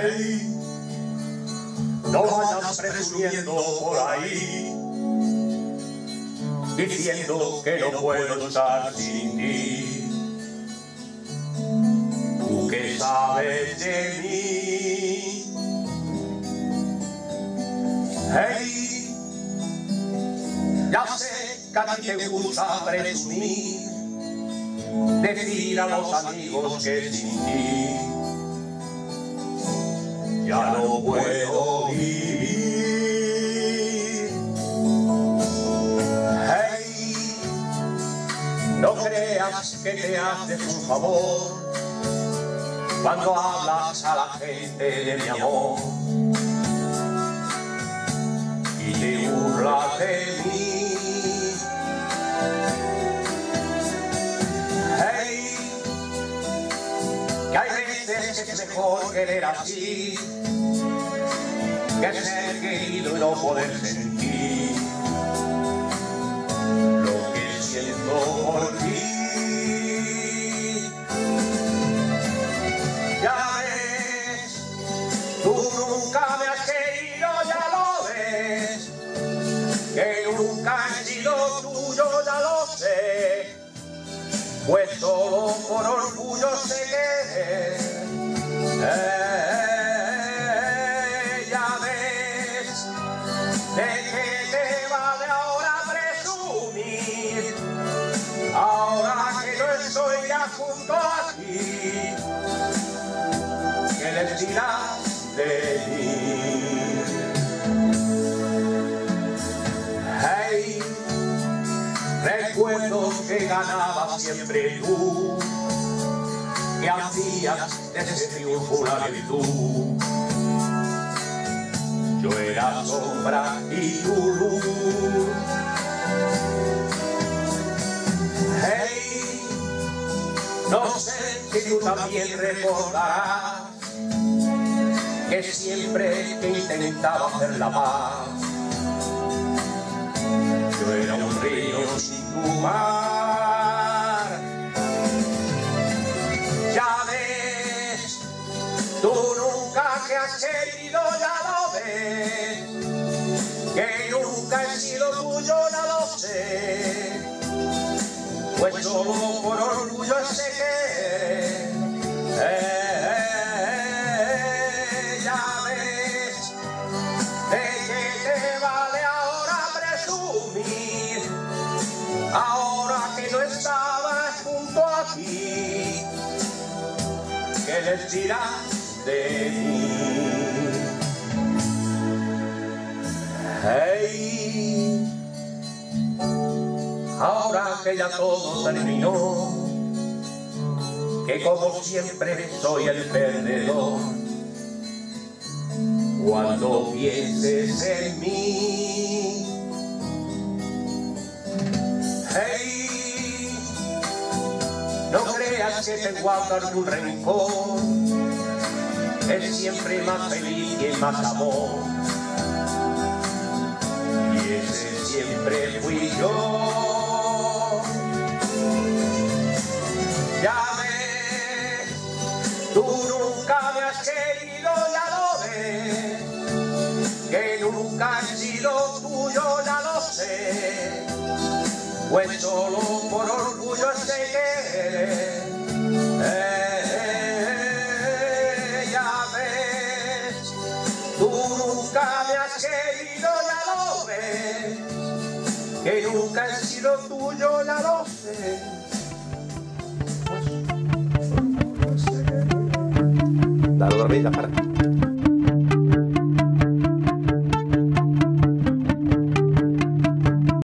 Hey, no vayas presumiendo por ahí, diciendo que no puedo estar sin ti. Tú que sabes de mí. Hey, ya sé que a ti te gusta presumir, decir a los amigos que sin ti ya no puedo vivir. Hey, no creas que te haces un favor cuando hablas a la gente de mi amor y te burlas de mí. Querer así que ser querido y no poder sentir lo que siento por ti. Ya ves, tú nunca me has querido, ya lo ves, que nunca he sido tuyo, ya lo sé, pues solo por orgullo sé querer. Ya ves, de qué te vale ahora presumir, ahora que no estoy ya junto a ti, ¿qué les dirás de mí? Hey, recuerdo que ganabas siempre tú que hacías de ese triunfo una virtud. Yo era sombra y tu luz. Hey, no sé si tú también recordarás que siempre que intentaba hacer la paz, yo era un río querido ya lo ves, que nunca he sido tuyo ya lo sé, pues solo por orgullo sé que eh, eh, ya ves, de qué te vale ahora presumir, ahora que no estabas junto a ti que les dirás de mí. Hey, ahora que ya todo terminó, que como siempre soy el perdedor, cuando pienses en mí. Hey, no creas que te guardo algún rencor, es siempre más feliz y más amor. Y ese siempre fui yo. Ya ves, tú nunca me has querido, ya lo ves, que nunca he sido tuyo, ya lo sé pues solo por orgullo sé que querido, lo ves, que nunca he sido tuyo, lo sé. Dale dormida, para.